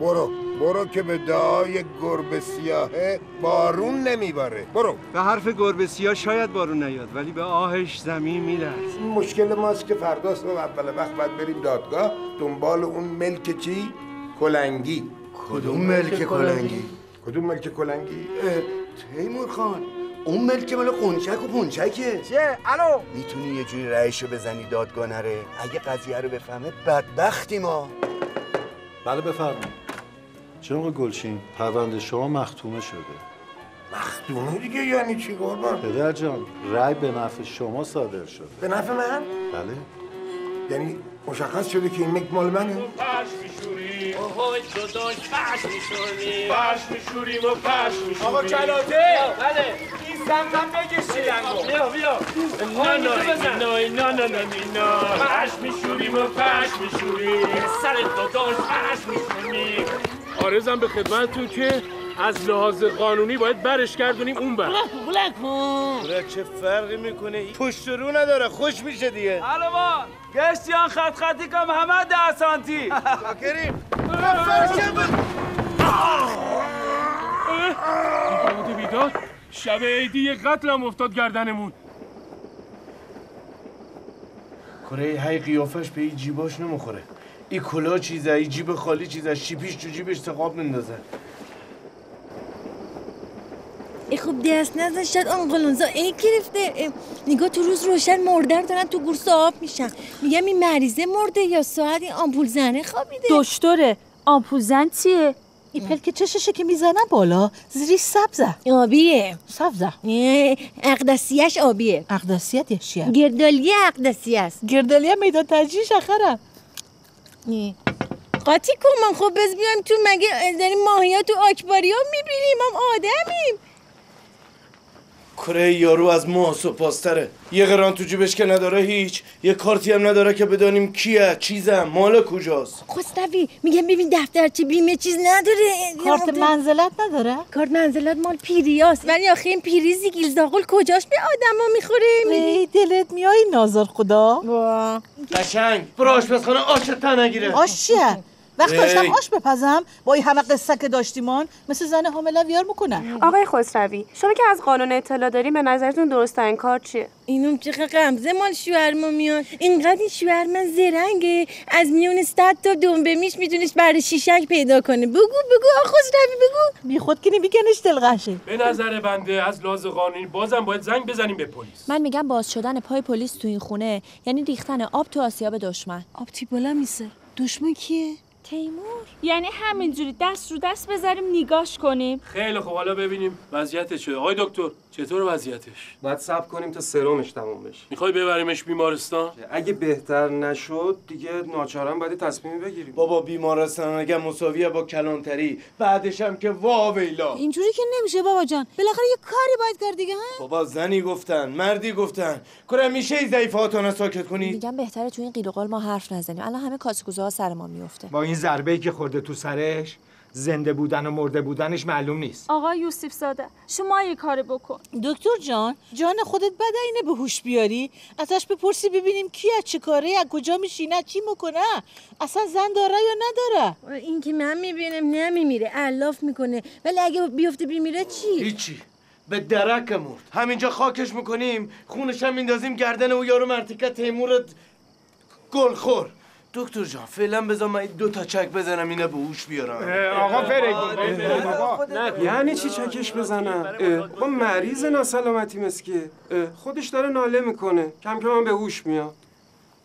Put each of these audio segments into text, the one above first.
برو برو که به دعای گربه سیاهه بارون نمیباره برو. به حرف گربه سیاه شاید بارون نیاد ولی به آهش زمین میلرز این مشکل ماست که فردا صبح اول وقت باید بریم دادگاه. دنبال اون ملک چی؟ کلنگی. کدوم ملک کلنگی؟ کدوم ملک کلنگی؟ تیمور خان اون ملک مال قنچک و پونچکه چه؟ الو؟ می‌تونی یه جوری رأیشو بزنی دادگاه نره؟ اگه قضیه رو بفهمه بدبختی ما. بله بفرمایید. جناب گلچین پرونده شما مختومه شده مخدومه دیگه یعنی چی قربان؟ پدر جان رأی به نفع شما صادر شده به نفع من؟ بله یعنی مشخص شده که این ملک مال منه؟ پش میشوریم اوهای داداش پش میشوریم پش میشوریم و پش میشوریم. آقا کلاته! بله. این زمزم بکشیدن بیا بیا نه نه نه نه نه نه نه پش میشوریم و پش میشوریم. سر داداش پش میشوریم. آرزم به خدمتتون که از لحاظ قانونی باید برش گردونیم اون بر. بلک چه فرقی می‌کنه؟ پشت رو نداره خوش میشه دیگه. الو با گشتیان خط خطی کم همه ده سانتی کریم بود بیدار شب عیدی قتلم افتاد گردنمون. کره هی قیافش به این جیباش نمی‌خوره. این کلا چیزه این جیب خالی چیزه شیپیش تو جیبش تقاب میندازه. ای خوب دست نزن شاید آن قلونزا. ای گرفته. اه، نگاه تو روز روشن مرده دارن تو گورس آب میشن. میگم این مریضه مرده یا ساعت این آمپول زنه خوابیده. دکتره. آمپول زن چیه؟ این پلک چششه که می‌زنن بالا؟ زیری سبزه. آبیه. سبزه. اقدسیش آبیه. اقدسیت یه چیه گردالی اقدسی است. گردالی هم میدان اخرم اه. قاطی کن من. خب بز بیایم تو مگه داریم ماهیا تو آکباریا می‌بینیم؟ هم آدمیم. کره یارو از ما سپاستره. یه قران تو جیبش که نداره هیچ. یه کارتی هم نداره که بدانیم کیه چیزم مال کجاست. خستوی میگم ببین دفترچه بیمه چیز نداره. کارت منزلت نداره؟ کارت منزلات مال پیریاست. ولی آخه این پیری زیگیل زاغل کجاش به آدما می‌خوره؟ ای دلت میای نازار خدا؟ قشنگ. برو آشپزخانه آش تن نگیره. آش چیه وقت ای. داشتم آش بپزم. با این همه قصه که داشتیمان مثل زن حامله ویار می‌کنن. آقای خسروی شما که از قانون اطلاع داری به نظرتون درست این کار چیه؟ اینم چقدر غمزه مال شوهر ما میاد. اینقدر این شوهر من زرنگه. از میون صد تا دنبه میش میتونش برای شیشک پیدا کنه. بگو بگو آخ خسروی بگو. بی خود که نمیگنش دلغشه به نظر بنده از لحاظ قانونی بازم باید زنگ بزنیم به پلیس. من میگم باز شدن پای پلیس تو این خونه یعنی ریختن آب تو آسیاب دشمن. آبتی بالا میسه؟ دشمن کیه؟ تیمور؟ یعنی همینجوری دست رو دست بذاریم نگاش کنیم. خیلی خب حالا ببینیم وضعیتش چه. آقای دکتر چطور وضعیتش؟ باید صبر کنیم تا سرمش تموم بشه. می‌خوای ببریمش بیمارستان؟ اگه بهتر نشد دیگه ناچارم باید تصمیم بگیریم. بابا بیمارستان اگه مساویه با کلانتری بعدش هم که وا ویلا. اینجوری که نمیشه بابا جان. بالاخره یه کاری باید کرد دیگه ها؟ بابا زنی گفتن مردی گفتن. کره میشه این ضعیفاتانه ساکت کنید میگم بهتره تو این قیل و قال ما حرف نزنیم. الان همه کاسکوزه ها سر ما میفته با این ضربه که خورده تو سرش زنده بودن و مرده بودنش معلوم نیست. آقا یوسف زاده شما یه کاری بکن. دکتر جان جان خودت بده اینه به هوش بیاری؟ ازش بپرسی ببینیم کی از چه کاره از کجا میشینه چی می‌کنه؟ اصلا زن داره یا نداره؟ این که من می‌بینم نمیمیره الاف می‌کنه. ولی اگه بیفته بیمیره چی؟ هیچی. به درک مرد. همینجا خاکش می‌کنیم خونش هم میندازیم گردن او یارو مرتیکه تیمور گلخور. دکتر جان فعلا بذار من دو تا چک بزنم اینه به هوش بیارم آقا فرگی یعنی چی چکش بزنم؟ با مریض ناسلامتی مسکه اه، خودش داره ناله می‌کنه. کم کم به هوش میاد.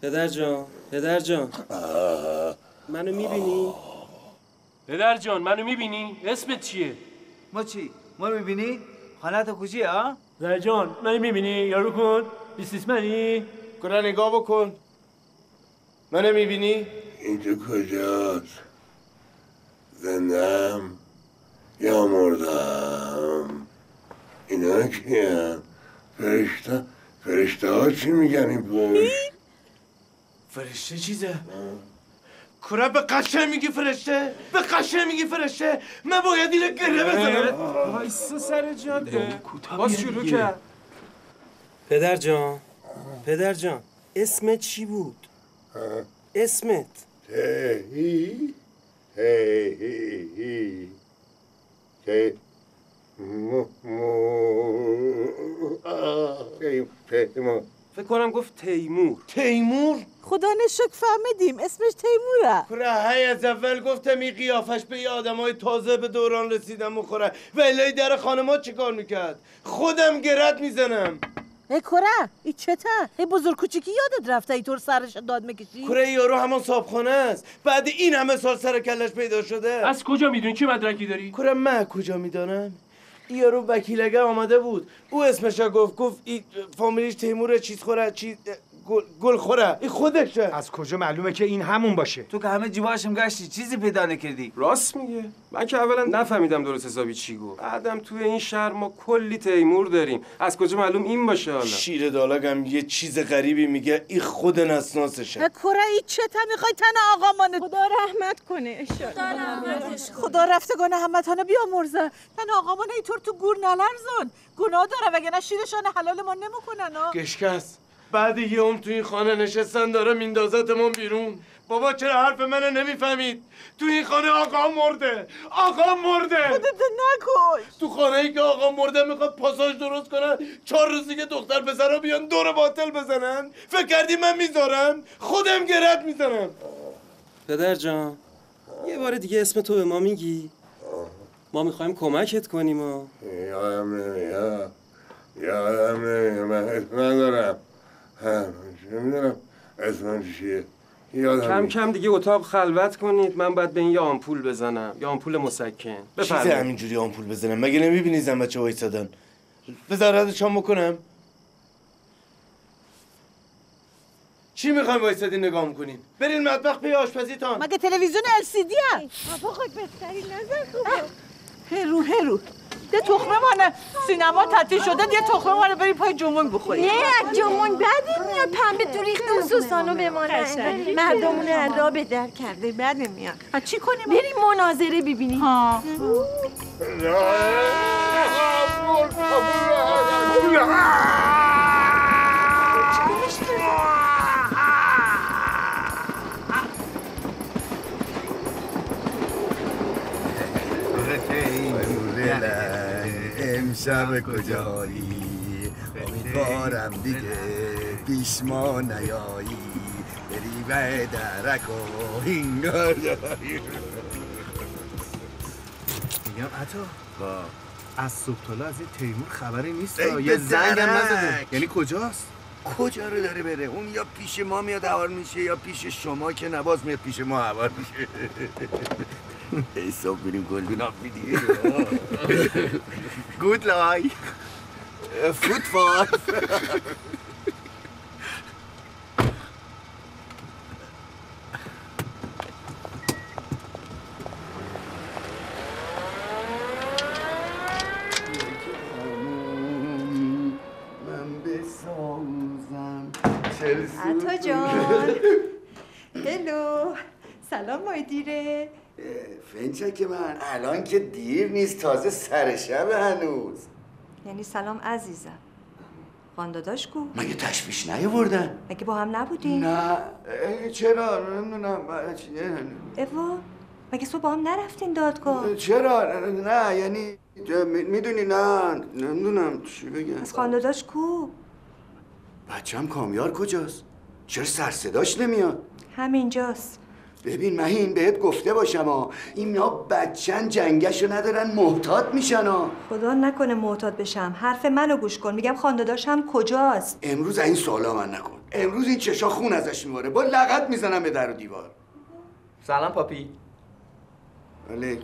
پدر جان پدر جان. منو می‌بینی؟ پدر جان منو می‌بینی؟ اسمت چیه؟ ما چی؟ ما رو می‌بینی؟ خانه تو کجیه ها؟ پدر جان منو می‌بینی؟ یارو کن. بیستیس منی کره نگاه بکن. منو می‌بینی؟ این تو کجاست؟ زندم یا مردم؟ اینا کیه فرشته فرشته ها چی میگن این پشت فرشته چیزه؟ کره به قشه میگی فرشته؟ به قشه میگی فرشته؟ من باید اینو گره بزنم. وایسا سر جاد باز شروع کرد. پدر جان. پدر جان اسمت چی بود؟ اسمت. تهی هی هی هی تی مو مو آه، تی- تیمور. فکر کنم گفت تیمور. تیمور؟ خدا نشک فهمیدیم. اسمش تیموره. کره هی از اول گفتم این قیافش به یه آدمای تازه به دوران رسیدم مخوره ولی در خانما چیکار می‌کرد؟ خودم گرد می‌زنم. ای کره ای چته؟ ای بزرگ کوچیکی یادت رفته ای طور سرش داد می‌کشی؟ کره یارو همان صابخانه است. بعد این همه سال سر کلش پیدا شده. از کجا می‌دونی؟ چه مدرکی داری؟ کره من کجا می‌دانم؟ یارو وکیلگه آمده بود. او اسمش گفت گفت این فامیلیش تیمور چیز خوره چیز گل, گل خوره. این خودشه. از کجا معلومه که این همون باشه؟ تو که همه جیباشم گشتی چیزی پیدا نکردی. راست میگه. من که اولا نفهمیدم درست حسابی چی گفت. بعدم توی این شهر ما کلی تیمور داریم. از کجا معلوم این باشه حالا؟ شیر دالگم یه چیز غریبی میگه این خود نسناسشه کره ای چته می‌خوای تن آقا مانه خدا رحمت کنه خدا رفتگان همتانه بیامرزه. تن آقا مانه ای طور تو گور نلرزون. گناه داره وگرنه شیرشان حلال ما نمی‌کنن ها گشکس بعد یه عمر تو این خانه نشستن داره میندازتمون بیرون. بابا چرا حرف منو نمی‌فهمید؟ تو این خانه آقا مرده. آقا مرده. خودت نکش. تو خانه ای که آقا مرده می‌خواد پاساژ درست کنن چهار روزی که دختر پسرا بیان دور باطل بزنن. فکر کردی من می‌ذارم؟ خودم گرد می‌زنم. پدر جان یه بار دیگه اسم تو به ما میگی. ما می‌خوایم کمکت کنیم و. یادم نمیاد. یادم نمیاد. من اسم ندارم هم، چه می‌دونم اسمم چیه. یادم کم. کم دیگه اتاق خلوت کنید. من باید به این یه آمپول بزنم. یه آمپول مسکن. چیزی بفرمایید. همینجوری آمپول بزنم. مگه نمی‌بینی زن بچه وایسادن؟ بذار شام بکنم. چی می‌خوایم وایسادی نگاه می‌کنین؟ برین مطبخ پی آشپزیتان. مگه تلویزیون LCD هست؟ بابا خاک بستری نزن خوبه. هرو هرو. یه تخمه مانه سینما تعطیل شده یه تخمه مانه بری پای جمون بخوری نه از جمون بعد میاد پنبه تو ریخته و سوسانو بمانه. مردمون را به در کرده بعد میاد. چی کنیم؟ بریم مناظره ببینیم. ها امشب کجایی؟ امیدوارم دیگه پیش ما نیایی. بری به درک و هینگار میگم عطا با از صبح از این تیمور خبری نیست یه زنگ هم. نزده یعنی کجاست؟ کجا رو داره بره؟ اون یا پیش ما میاد هوار میشه یا پیش شما که نباز میاد پیش ما هوار میشه. حساب بریم گلدون آب میدی گود لای فوتبال من بسازم عطا جان هلو سلام مایدیره که من. الان که دیر نیست تازه سر شب هنوز. یعنی سلام عزیزم. خانداداش کو؟ مگه تشویش نیاوردن؟ مگه با هم نبودین؟ نه. چرا؟ نمی‌دونم. چیه؟ اوا مگه تو با هم نرفتین دادگاه؟ چرا؟ نه یعنی می‌دونی نه. نمی‌دونم چی بگم. از خانداداش کو؟ بچم کامیار کجاست؟ چرا سر صداش نمیاد؟ همینجاست. ببین مهین بهت گفته باشم ها. اینا بچن جنگشو ندارن محتاط میشن ها. خدا نکنه معتاد بشم. حرف منو گوش کن. میگم خانداداشم کجاست؟ امروز این سوالا من نکن. امروز این چشا خون ازش میواره با لغت می‌زنم به در و دیوار. سلام پاپی. الک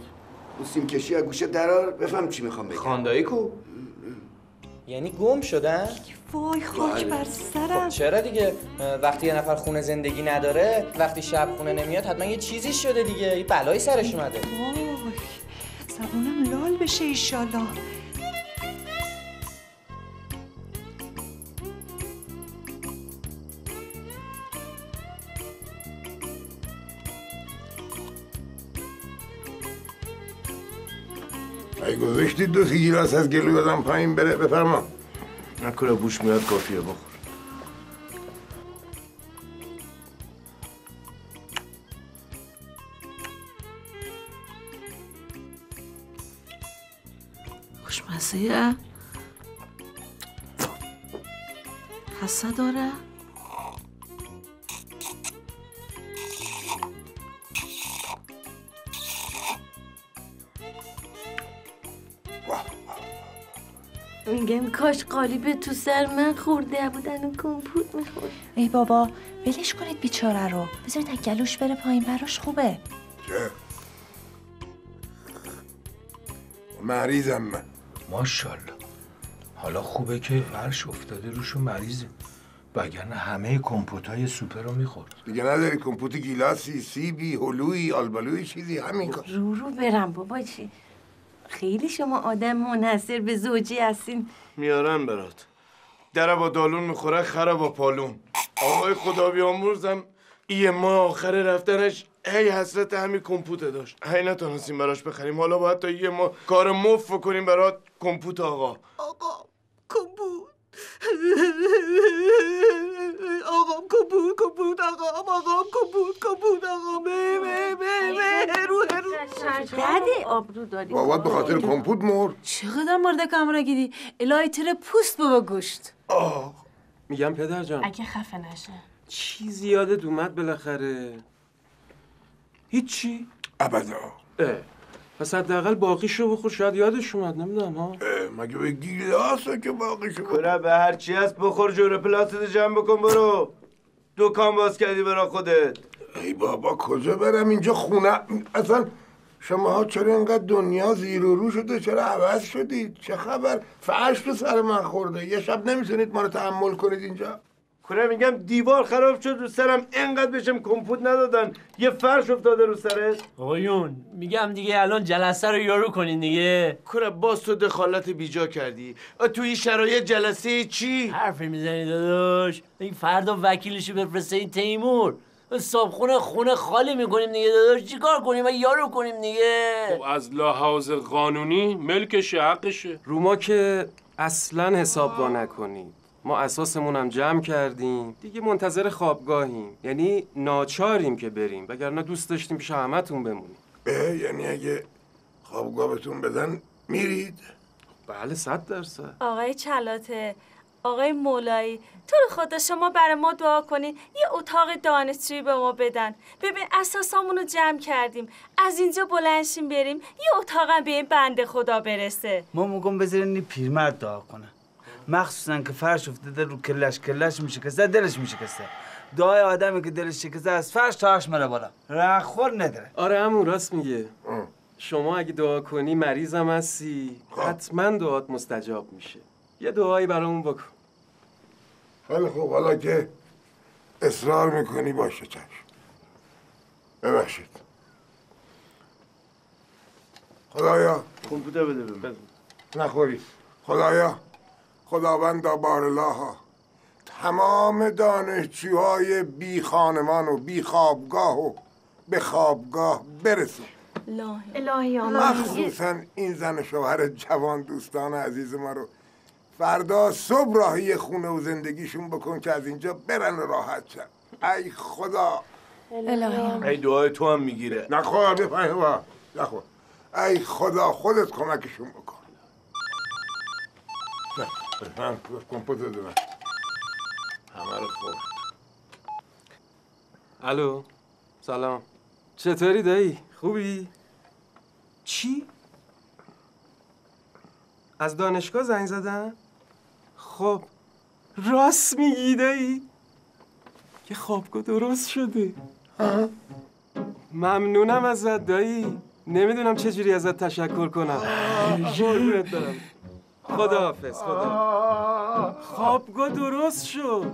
اون سیم کشی از گوشه درار بفهم چی می‌خوام بگم. خاندایی کو؟ یعنی گم شدن؟ وای خاک بله. بر سرم. خب چرا دیگه؟ وقتی یه نفر خونه زندگی نداره وقتی شب خونه نمیاد حتما یه چیزی شده دیگه. یه بلایی سرش اومده. وای زبونم لال بشه ایشالا. گذاشتی دو سی گیلاس از گلو بازم پایین بره بفرما. نکنه بوش میاد کافیه بخور. خوشمزه. حسه داره. میگم کاش قالیب تو سر من خورده بودن و کمپوت می‌خورد. ای بابا ولش کنید بیچاره رو. بذارید از گلوش بره پایین براش خوبه. چه؟ مریضم من. ماشاءالله. حالا خوبه که فرش افتاده روشو مریضه. وگرنه همه کمپوت های سوپر رو می‌خورد. دیگه نداری کمپوت گیلاسی سیبی هلوی آلبالوی چیزی همین کار. رو رو برم بابا چی؟ خیلی شما آدم منحصر به زوجی هستین. میارن برات. در با دالون می‌خوره خره با پالون. آقای خدا بیامرزم یه ماه آخر رفتنش هی حسرت همین کمپوت داشت. هی نتونستیم براش بخریم. حالا باید تا یه ماه کار مف کنیم برات کمپوت آقا. آقا کمپوت. آقا کمپوت کمپوت. آقا آقا بده آبرو داری؟ بابات به خاطر کمپوت مرد. چقدر مرده کامرا گیری؟ الهی تر پوست بابا گوشت. میگم پدر جان. اگه خفه نشه. چیزی یادت اومد بالاخره؟ هیچی. ابدا. اه. پس حداقل باقیشو بخور. شاید یادش اومد نمی‌دونم ها. مگه به گیلاسه که باقیشو کره به هر چی هست بخور. جور پلاستت جمع بکن برو. دکان باز کردی برا خودت. ای بابا کجا برم؟ اینجا خونه اصلا شما ها چرا اینقدر دنیا زیر و رو شده؟ چرا عوض شدید چه خبر؟ فرش به سر من خورده. یه شب نمی‌تونید ما رو تحمل کنید اینجا. کره میگم دیوار خراب شد رو سرم. انقدر بشم کمپوت ندادن. یه فرش افتاده رو سرت آقایون میگم دیگه الان جلسه رو یارو کنین دیگه. کره باز تو دخالت بیجا کردی. تو این شرایط جلسه چی؟ حرفی می‌زنی داداش. این فردا وکیلشو بفرسته این تیمور. صابخونه خونه خالی می‌کنیم دیگه داداش چیکار کنیم؟ و یارو کنیم دیگه. خب از لحاظ قانونی ملکشه حقشه. رو ما که اصلا حساب با نکنید. ما اساسمون هم جمع کردیم. دیگه منتظر خوابگاهیم. یعنی ناچاریم که بریم. وگرنه دوست داشتیم پیش همتون بمونیم. یعنی اگه خوابگاه بهتون بدن میرید. بله صد درصد. آقای چلاته آقای مولایی تو رو خدا شما برای ما دعا کنین یه اتاق دانشجویی به ما بدن. ببین اساسامون رو جمع کردیم. از اینجا بلنشیم بریم. یه اتاقم به این بنده خدا برسه. ما میگم بذارین این پیرمرد دعا کنه. مخصوصا که فرش افتاده رو کلش کلش میشکسته دلش میشکسته. دعای آدمی که دلش شکسته از فرش تاش مره بالا. رخور نداره. آره همون راست میگه شما اگه دعا کنی مریضم هستی. حتما دعات مستجاب میشه. یه دعایی برامون بکن. خیلی خوب. حالا که اصرار می‌کنی باشه چشم. ببخشید. خدایا. کمپوتر بده بده نخوری. خدایا. خداوندا بارلاها تمام دانشجوهای بی خانمان و بی خوابگاه و به خوابگاه برسون الهی. مخصوصا این زن و شوهر جوان دوستان عزیز ما رو فردا صبح راهی خونه و زندگیشون بکن که از اینجا برن راحت شن. ای خدا. ای دعای تو هم می‌گیره. نخواه بفهمه با نخواه ای خدا خودت کمکشون بکن. نه بفهم کمپوت بده من. همه رو خورد. الو سلام. چطوری دایی؟ خوبی؟ چی؟ از دانشگاه زنگ زدن؟ خب راست میگی دایی یه خوابگاه درست شده. ممنونم ازت دایی نمی‌دونم چجوری ازت تشکر کنم. قربونت برم. خداحافظ خدا خوابگاه درست شد.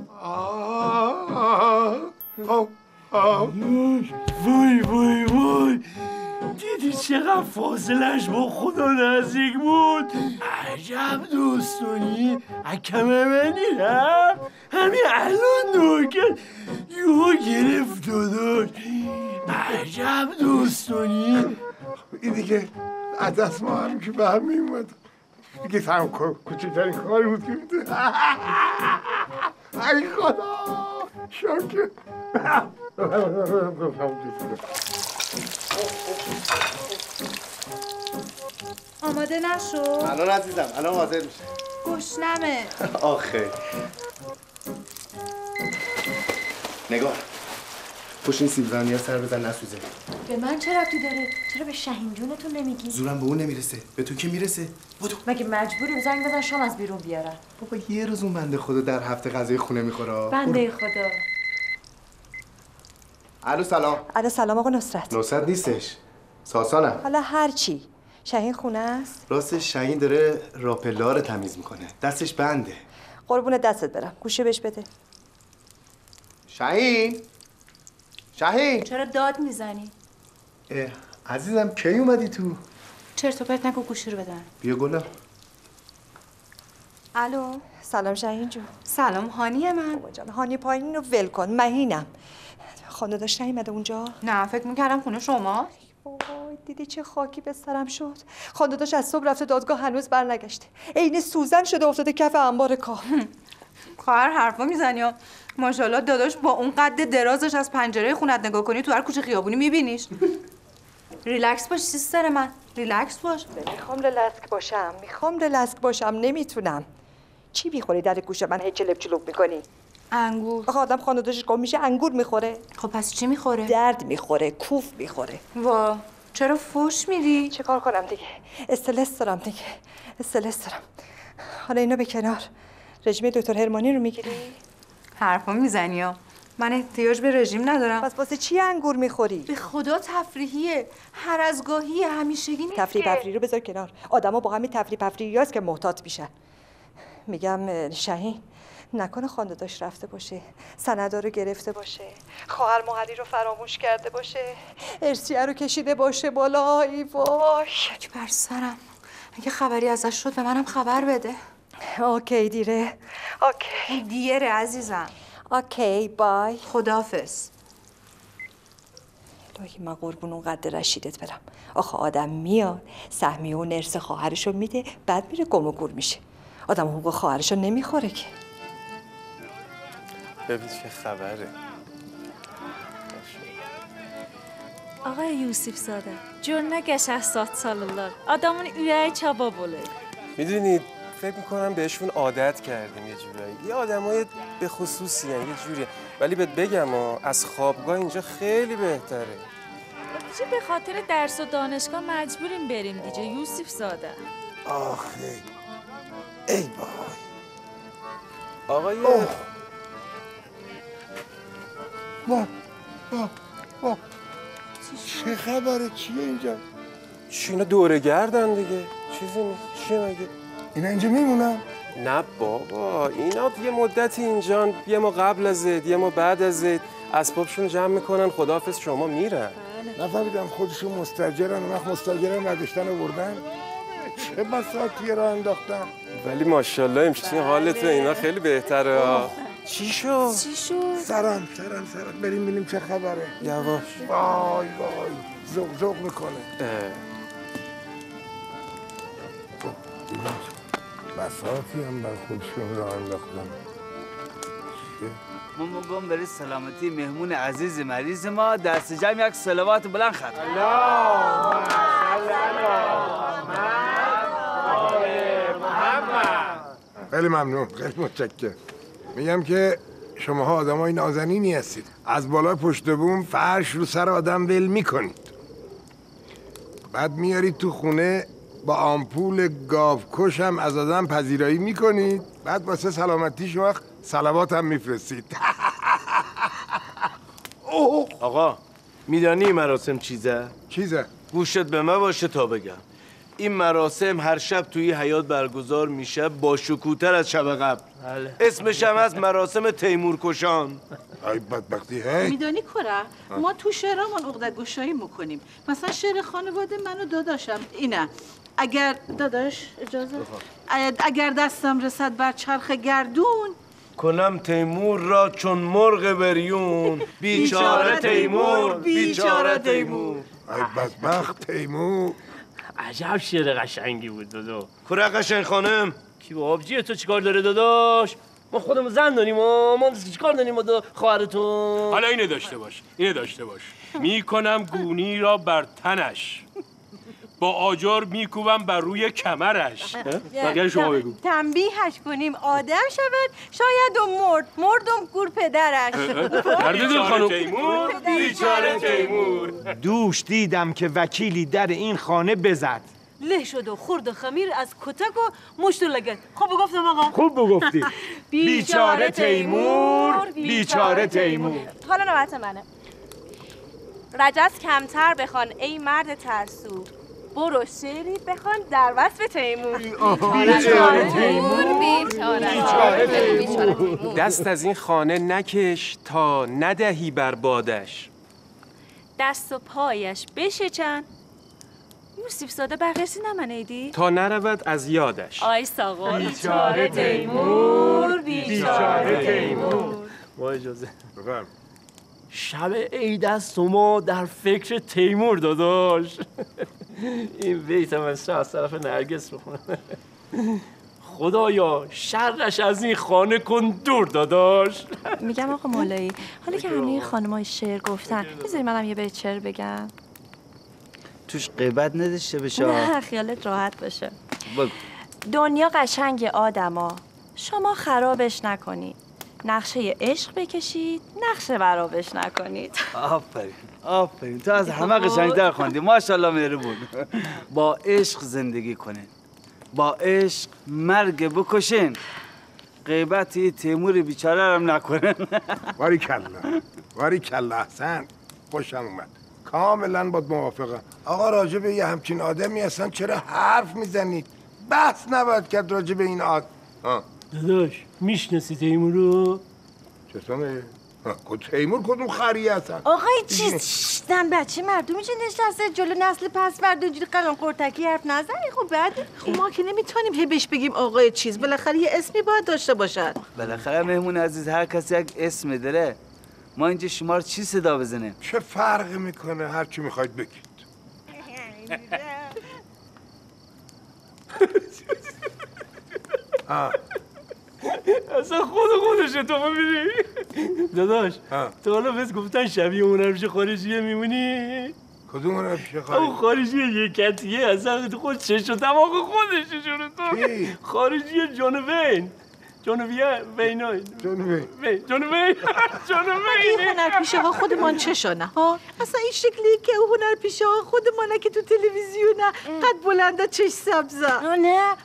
وای وای وای. دیدی چقدر فاصلش با خدا نزدیک بود؟ عجب دوستانی اکمه منی رفت. همین الان نوکر یهو گرفت داشت. عجب دوستانی این دیگه از دست ما هم که به هم میومد دیگه هم کوچکترین کاری بود که می‌تونه ای خدا! شاکر آماده نشو. الان عزیزم الان حاضر میشه گشنمه. آخه. نگاه پشت این سیب زمینی سر بزن نسوزه. به من چه ربطی داره؟ چرا به شهین جونتون نمیگی؟ زورم به اون نمی‌رسه. به تو کی می‌رسه؟ مگه مجبوریم زنگ بزن شام از بیرون بیارن. بابا یه روز اون بنده خدا در هفته غذای خونه می‌خوره. بنده خدا. الو سلام. الو سلام آقا نصرت. نصرت نیستش. ساسانم. حالا هر چی. شهین خونه است؟ راستش شهین داره راپلا رو تمیز می‌کنه. دستش بنده. قربون دستت برم. گوشه بهش بده. شهین شهین چرا داد می‌زنی؟ اه، عزیزم کی اومدی تو؟ چرت و پرت نگو گوشی رو بدن. بیا گلم الو سلام شهین جون. سلام هانی من. بابا جان هانی پایین رو ول کن. مهینم. خانه داشت نیومده اونجا؟ نه فکر می‌کردم خونه شما. وای دیدی چه خاکی به سرم شد. خانه داشت از صبح رفته دادگاه هنوز برنگشته. عین سوزن شده افتاده کف انبار کار. خواهر حرفا می‌زنی ها ماشاءالله داداش با اون قد درازش از پنجره خونت نگاه کنی تو هر کوچه خیابونی میبینیش. ریلکس باش sister من. ریلکس باش. می‌خوام رلسک باشم. می‌خوام رلسک باشم. نمی‌تونم. چی می‌خوری در گوش من؟ هی چلپ چلوپ می‌کنی. انگور. آخه آدم خانه داشتش گم میشه انگور می‌خوره. خب پس چی می‌خوره؟ درد می‌خوره کوف می‌خوره. وا چرا فوش میدی؟ چه کار کنم دیگه؟ استرس دارم دیگه استرس دارم. حالا اینو به کنار. رژیم دکتر هرمانی رو می‌گیری؟ حرفا می‌زنی ها. من احتیاج به رژیم ندارم. پس واسه چی انگور می‌خوری؟ به خدا تفریحیه. هر از گاهی همیشگی نیست تفریح. پفری رو بذار کنار. آدما با همین تفریح پفری هست که محتاط میشن. میگم شهین نکنه خانده داشت رفته باشه سندا رو گرفته باشه خواهر محلی رو فراموش کرده باشه ارسیه رو کشیده باشه بالا ای وای بر سرم؟ اگه خبری ازش شد به منم خبر بده. OK dear. OK. dear عزیزم. OK bye. خدافز الهی من قربون اون قد رشیدت برم. آخه آدم میاد سهمیه و ارث خواهرشو میده بعد میره گم و گور میشه. آدم حقوق خواهرشو نمی‌خوره که. ببین چه خبره. Yusif Zadə, gör nə qəşəng saç salırlar. Adamın ürəyi kabab olur. می‌دونید فکر می‌کنم بهشون عادت کردیم یه جورایی. یه آدمای به خصوصی یه جوری ولی بهت بگم ها از خوابگاه اینجا خیلی بهتره. دیگه به خاطر درس و دانشگاه مجبوریم بریم دیگه یوسف زاده. آخه ای. بای آقای وا وا وا. چه خبره؟ چیه اینجا؟ چی اینا دوره گردن دیگه. چیزی نیست. چیه مگه؟ اینا اینجا میمونن؟ نه بابا اینا یه مدتی اینجان یه ما قبل از زید یه ما بعد از زید. اسبابشون جمع می‌کنن خداحافظ شما میرن نفهمیدم خودشون مستجرن وقت مستجرن نداشتن آوردن چه بساطی را انداختن. ولی ماشاءالله امشتین حالت اینا خیلی بهتره. چی شد؟ چی شد؟ سرم سرم سرم. بریم ببینیم چه خبره. یواش. وای وای. زوق زوق می‌کنه. اه. بساطی هم بر خودشون را انداختن. چیه؟ ما میگم برای سلامتی مهمون عزیز مریض ما. دست جمع یک سلوات بلند خط. خیلی ممنون. خیلی متشکرم. میگم که شماها آدمای نازنینی هستید. از بالا پشت بوم فرش رو سر آدم ول می‌کنید. بعد میارید تو خونه با آمپول گاوکش هم از آدم پذیرایی می‌کنید. بعد واسه سلامتیش وقت سلوات هم میفرستید. آقا میدانی مراسم چیزه؟ چیزه؟ گوشت به من باشه تا بگم. این مراسم هر شب توی حیات برگزار میشه با شکوتر از شب قبل. اسمش هم از مراسم تیمور کشان ای بدبختی هی. میدانی کرا ما تو شعرامون عقدت گشایی می‌کنیم. مثلا شعر خانواده من و داداشم اینه. اگر داداش اجازه؟ اگر دستم رسد بر چرخ گردون. کنم تیمور را چون مرغ بریون. بیچاره تیمور بیچاره تیمور. ای بدبخت تیمور. عجب شعر قشنگی بود دادو. کره قشنگ خانم. کی آبجی تو چیکار داره داداش؟ ما خودمون زن داریم و ما چیکار داریم با خواهرتون؟ حالا اینه داشته باش اینه داشته باش. می‌کنم گونی را بر تنش. با آجر میکوبم بر روی کمرش. بقیه شما بگو. تنبیهش کنیم. آدم شود. شاید و مرد. مردم گور پدرش. بیچاره خانم. تیمور بیچاره تیمور. دوش دیدم که وکیلی در این خانه بزد. له شد و خورد و خمیر از کتک و مشت و لگت خب گفتم آقا. خوب بگفتی. بیچاره تیمور، بیچاره تیمور. حالا نوبت منه. رجز کمتر بخوان ای مرد ترسو. برو شعری بخوان در وصف تیمور. بیچاره تیمور. بیچاره. تیمور. دست از این خانه نکش تا ندهی بر بادش. دست و پایش بشچن یوسف زاده بقیسی نمنیدی؟ تا نرود از یادش. آی ساقا. بیچاره تیمور، بیچاره تیمور. با اجازه شب عید است و ما در فکر تیمور داداش. این بیت من از طرف نرگس بخونم خدایا شرش از این خانه کن دور داداش. میگم آقا مولایی حالا که همه خانمای شعر گفتن می‌ذاری منم یه بیت شعر بگم. توش غیبت نداشته بشه نه خیالت راحت باشه. دنیا قشنگ آدما شما خرابش نکنید نقشه عشق بکشید نقشه برابش نکنید. آفرین آفرین. تو از همه قشنگتر خواندی. ماشاءالله مهربون با عشق زندگی کنین. با عشق مرگ بکشین. غیبت تیمور بیچاره رو هم نکنین. باری کلا باری کلا احسن خوشم اومد. کاملا با موافقم. آقا راجع به یه همچین آدمی اصلا چرا حرف می‌زنید؟ بحث نباید کرد راجع به این آد. آه. داداش می‌شناسی تیمور رو؟ چطوره؟ تیمور کدوم خریه اصلا آقای چیز دن بچه مردمی چه نشسته؟ جلو نسل پس فرد اونجوری قلم قرتکی حرف نزنی؟ خب بعد؟ خب ما که نمی‌تونیم هی بهش بگیم آقای چیز. بالاخره یه اسمی باید داشته باشد. بالاخره مهمون عزیز هر کسی یک اسم داره ما اینجا شما رو چی صدا بزنیم؟ چه فرقی می‌کنه؟ هر چی می‌خواید بگید. آه. اصلا خود خودشه تو ببینی داداش تو حالا بس گفتن شبیه اون همیشه خارجیه میمونی؟ کدوم اون پیش اون خواهی؟ خارجی یکتیه اصلا خود چش و دماغ خودشه جون تو؟ خارجی جان وین جان وین جان وین جان وین جان این وین هنرپیشه ها خودمان چشانه ها؟ اصلا این شکلی که اون هنرپیشه ها خودمانه که تو تلویزیونه. قد بلنده چش سبزه. نه. نه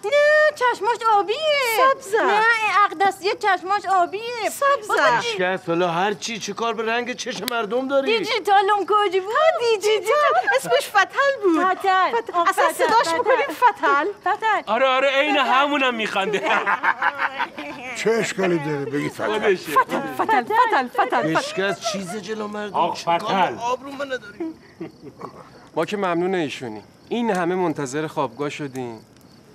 چشماش آبیه. سبزه. نه اقدسیه چشماش آبیه. سبزه. شکست حالا هر چی چه کار به رنگ چشم مردم داری؟ دیجیتالم کجی بود؟ دیجیتال. اسمش فتل بود. فتل فتل. اصلا صداش می‌کنیم فتل فتل آره آره عین همونم میخنده. چه اشکالی داره؟ بگید خودشه فتل فتل فتل فتل. اشکست چیز جلو مردم. آق کار فتل. با آبرومه نداری ما که ممنون ایشونیم این همه منتظر خوابگاه شدیم.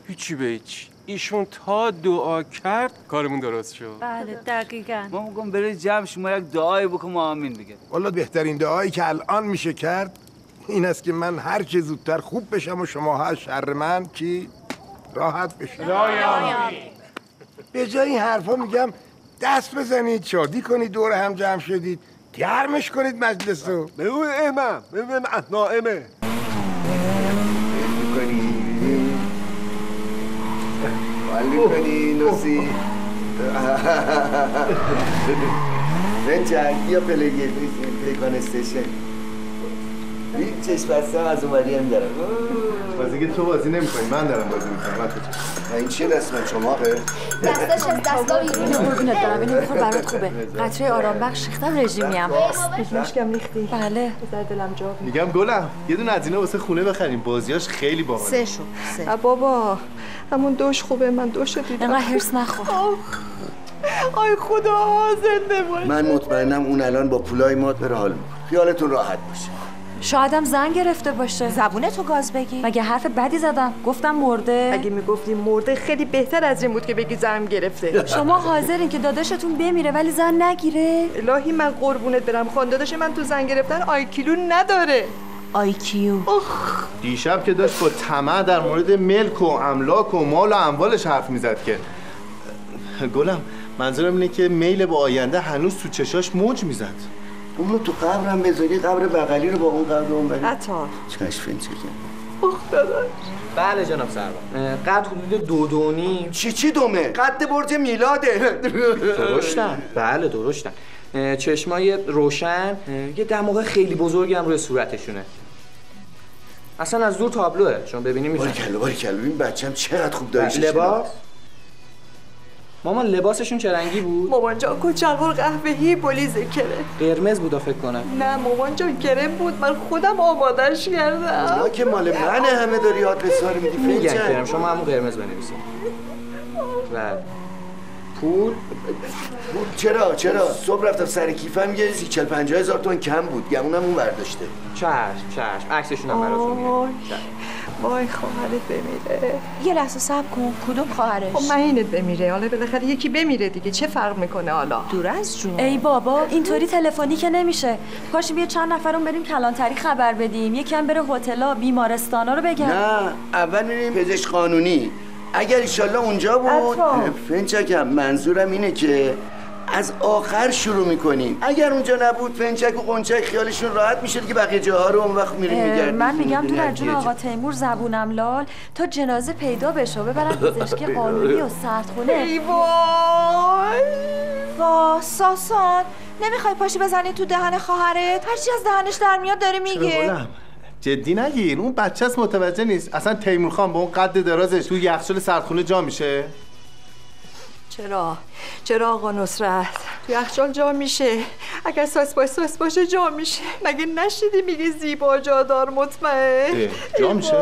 هیچی به هیچ ایشون تا دعا کرد کارمون درست شد. بله دقیقا. ما میگم برای جمع شما یک دعای بکن ما آمین بگه. والا بهترین دعایی که الان میشه کرد این است که من هر چه زودتر خوب بشم و شما از شر من چی؟ راحت بشید به جای این حرفا میگم دست بزنید شادی کنید دور هم جمع شدید. گرمش کنید مجلس رو. بگو امم بگو نائمه حال می‌کنی نوسی. بچه بیا پلگیر پلیکان استیشن. این چشم بسته هم از اومدی هم دارم. بازی که تو بازی نمی‌کنی من دارم بازی می‌کنم. این چیه دست من؟ چماقه؟ دستش از دستگاه بیرون. قربونت برم اینو برات خوبه. قطره آرام بخش ریختم رژیمی هم. هست ریختی. بله. بذار دلم جا. میگم گلم. یه دونه از اینا واسه خونه بخریم. بازیاش خیلی باحاله. سه شو سه. آ بابا. همون دوش خوبه. من دوشو دیدم. انقدر هرس نخور. آی خدا زنده باش. من مطمئنم اون الان با پولای مات بره حال می‌کنه. خیالتون راحت باشه. شایدم زن گرفته باشه. زبونه تو گاز بگی. مگه حرف بدی زدم؟ گفتم مرده. اگه می‌گفتی مرده خیلی بهتر از این بود که بگی زن گرفته. شما حاضرین که داداشتون بمیره ولی زن نگیره. الهی من قربونت برم خانداداش من تو زن گرفتن آیکیلو نداره. آیکیو. دیشب که داشت با طمع در مورد ملک و املاک و مال و اموالش حرف می‌زد که گلم منظورم اینه که میل به آینده هنوز تو چشاش موج می‌زد. اونو تو قبرم بذاری قبر بغلی رو با اون قبر اون بری عطار. چشم این داداش. بله جناب سروان قد حدود دو دو نیم. چی چی دومه؟ قد برج میلاده. درشتن. بله درشتن. چشمای روشن. یه دماغ خیلی بزرگی هم روی صورتشونه. اصلا از دور تابلوه. چون ببینی می‌تونی. باریکلا باریکلا. ببین بچم چقدر خوب داری لباس. مامان لباسشون چه رنگی بود؟ مامان جان کچلوار قهوه‌ای بلیزه کره قرمز بودا فکر کنم. نه مامان جان کرم بود. من خودم آمادش کردم. اینا که مال منه همه داری یاد بساری میدی میگن. کرم شما همون قرمز بنویسید بله. پول؟ بود چرا چرا؟ صبح رفتم سر کیفم یه سی چل پنجاه هزار تومن کم بود. گمونم اون برداشته چشم چشم. عکسشون هم براتون وای. وای خواهرت بمیره. یه لحظه صبر کن کدوم خواهرش؟ خب مهینت بمیره. حالا بالاخره یکی بمیره دیگه. چه فرق می‌کنه حالا؟ دور از جون. ای بابا اینطوری تلفنی که نمیشه. پاشیم یه چند نفرون بریم کلانتری خبر بدیم. یکم بره هتل‌ها بیمارستانا رو بگم. نه اول میریم پزشک قانونی. اگر ایشالله اونجا بود. فنچکم منظورم اینه که از آخر شروع می‌کنیم اگر اونجا نبود فنچک و قنچک خیالشون راحت میشه دیگه بقیه جاها رو اون وقت میریم میگردیم. من میگم تو جون آقا تیمور زبونم لال. تا جنازه پیدا بشه و ببرن پزشکی قانونی و سردخونه. ای وای! وا ساسان نمی‌خوای پاشی بزنی تو دهن خواهرت؟ هرچی از دهنش در میاد داره میگه. جدی نگیر اون بچه متوجه نیست. اصلا تیمور خان با اون قد درازش تو یخچال سردخونه جا میشه. چرا؟ چرا آقا نصرت؟ تو یخچال جا میشه. اگر ساس باش ساس باشه جا میشه. مگه نشیدی میگه زیبا جادار مطمئن؟ جا میشه؟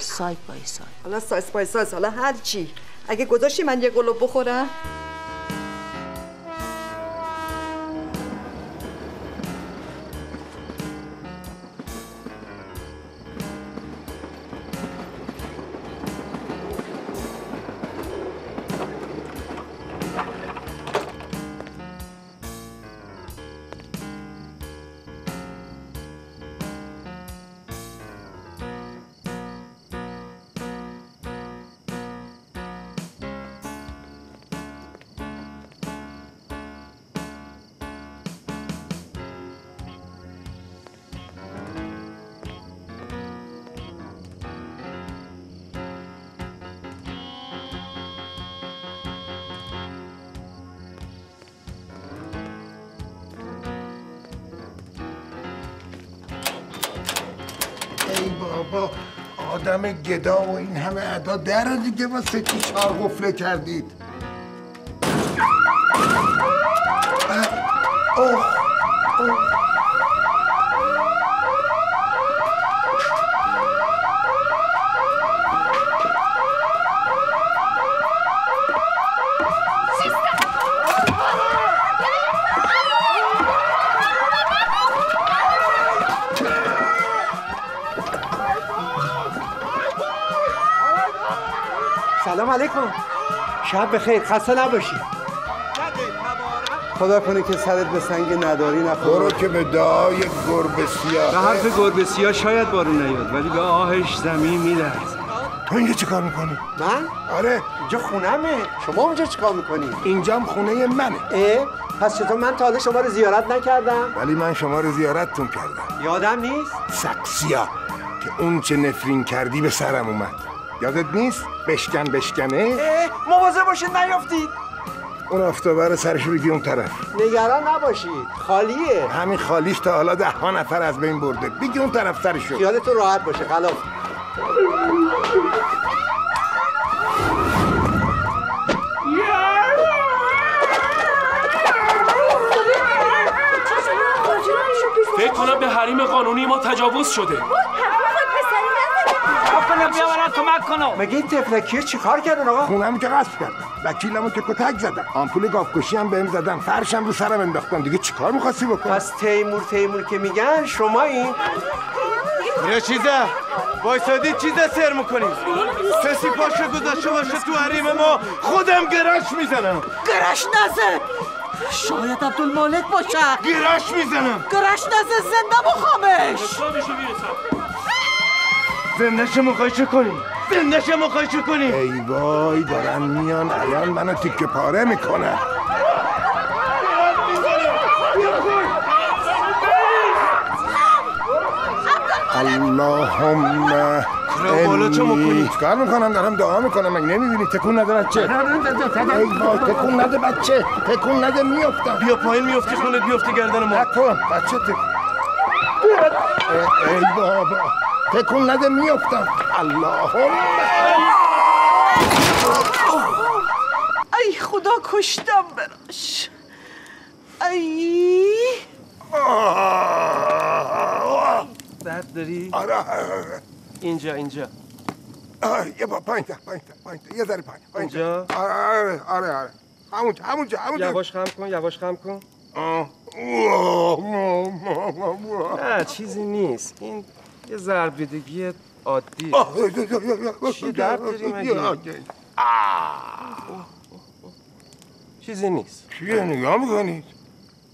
سایت بای سایت حالا ساس بای ساس. حالا هر چی. اگه گذاشتی من یه گلوب بخورم. بابا آدم گدا و این همه ادا در دیگه واسه چی چهار قفله کردید اوه. سلام علیکم شب بخیر خسته نباشی خدا کنه که سرت به سنگ نداری نخور برو که به دعای گربه سیاه به حرف گربه سیاه شاید بارون نیاد ولی به آهش زمین میلرز تو اینجا چیکار می‌کنی؟ من؟ آره اینجا خونمه شما اونجا چیکار می‌کنی؟ اینجام خونه منه اه؟ پس چطور من تا حالا شما رو زیارت نکردم؟ ولی من شما رو زیارتتون کردم یادم نیست؟ سکسیا که اون چه نفرین کردی به سرم اومد یادت نیست؟ بشکن بشکنه؟ مواظب باشید نیافتید. اون آفتابه رو سرش بگی اون طرف. نگران نباشید خالیه. همین خالیش تا حالا ده ها نفر از بین برده. بگی اون طرف سرشو خیالتون راحت باشه خلاص. فکر کنم به حریم قانونی ما تجاوز شده. کنم بیاورن کمک کنم مگه این تفلکی چیکار کردن آقا؟ خونم که قصد کردم. وکیلمو که کتک زدم. آمپول گاوکشی هم بهم زدن. فرشم رو سرم انداختن. دیگه چیکار می‌خواستی بکنم پس تیمور تیمور که میگن شما این یه چیزه؟ وایسادی چیزه سر می‌کنیم کسی پاشه گذاشته باشه تو حریم ما خودم گرش می‌زنم. گرش نزه. شاید عبدالمالک باشه. گرش می‌زنم. گرش نزه زنده بخوامش زندش می‌خوای چه کنی؟ زندش می‌خوای چه کنی؟ ای وای دارن میان الان منو تیکه پاره می‌کنن. اللهم بالا چه می‌کنی؟ چیکار می‌کنم؟ دارم دعا می‌کنم. مگه نمی‌بینی؟ تکون نده بچه. ای وای تکون نده بچه. تکون نده میافتم. بیا پایین میافتی خونت بیافتی گردن ما. نکن بچه تکون. ای بابا. تکون نده میافتم. اللهم. ای خدا کشتم براش. ای. درد داری؟ آره. اینجا اینجا. یه با پایین تر پایین تر پایین تر یه ذره پایین. اینجا؟ آره آره آره آره. همونجا همونجا همونجا. یواش خم کن یواش خم کن. آه. نه چیزی نیست. این یه ضرب دیدگی عادی. چی درد داری مگه؟ چیزی نیست چیه نگاه می‌کنید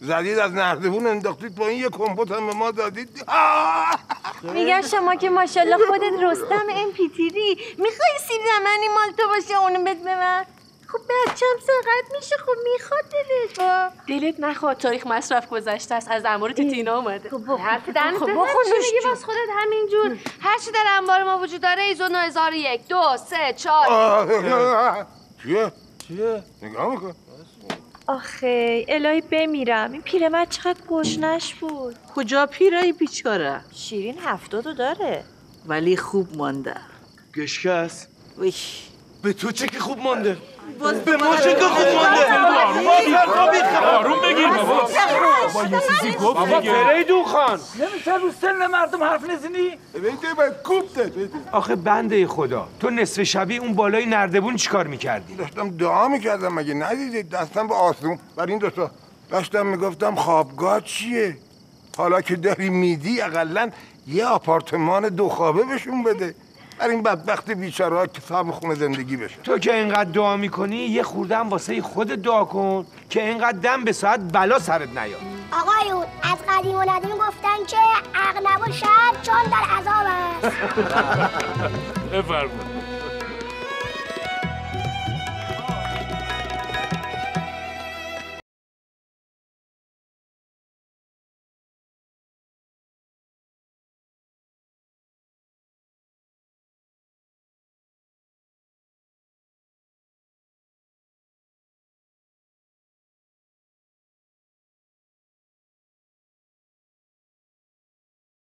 زدید از نردبون انداختید پایین یه کمپوت هم به ما دادید آه! میگن شما که ماشاءالله خودت رستم ام پیتیری می‌خوای سیر زمنی مال تو باشه اونو بد به من خب بچم ساقت میشه خب می‌خواد دلت. با دلت نخواد. تاریخ مصرف گذشته است. از انبار تینا اومده. خب حرف دهنت خب جون. بس خودت همینجور. هر چی در انبار ما وجود داره ایزو 9001 دو سه چهار. آه. چیه؟ چیه؟ نگاه میکن آخه الهی بمیرم. این پیرمرد چقدر گشنش بود. کجا پیرای بیچاره؟ شیرین هفتادو داره. ولی خوب مانده. گشکه است به تو چه که خوب مانده؟ باز به ما چه که خوب مانده آروم بگیر بابا با یه چیزی گفت بابا فریدون خان نمیشه رو سن مردم حرف نزنی بده من کوب ده بده آخه بنده خدا تو نصف شبی اون بالای نردبون چیکار می‌کردی داشتم دعا می‌کردم مگه ندیدید دستم به آسمون بر این دوتا داشتم می‌گفتم خوابگاه چیه حالا که داری میدی اقلا یه آپارتمان دو خوابه بهشون بده بر این بدبخت بیچاره ها که صاحب خونه زندگی بشه. تو که اینقدر دعا می‌کنی یه خورده هم واسه خود دعا کن که اینقدر دم به ساعت بلا سرت نیاد. آقایون از قدیم و ندیم گفتن که اغنب و شب چون در عذاب است. بفرمایید.